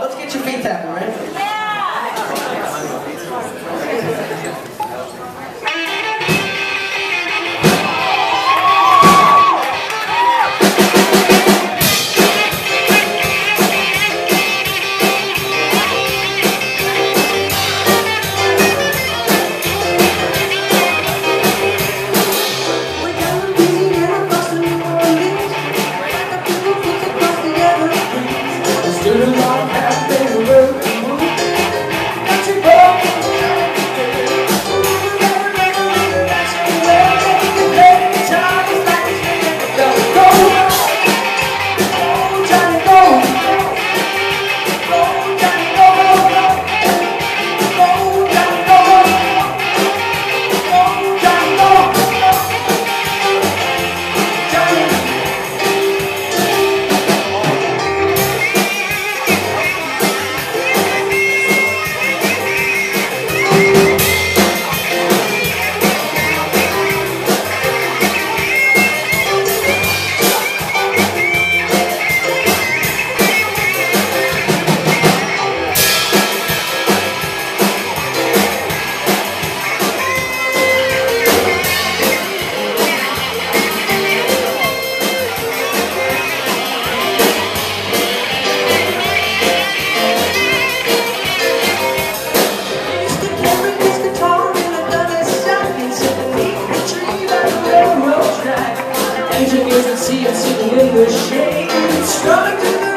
Let's get your feet tapping, right? see you in the shade, struggling to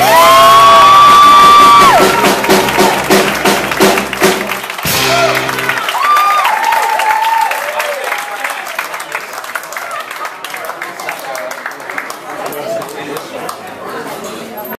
Yeah.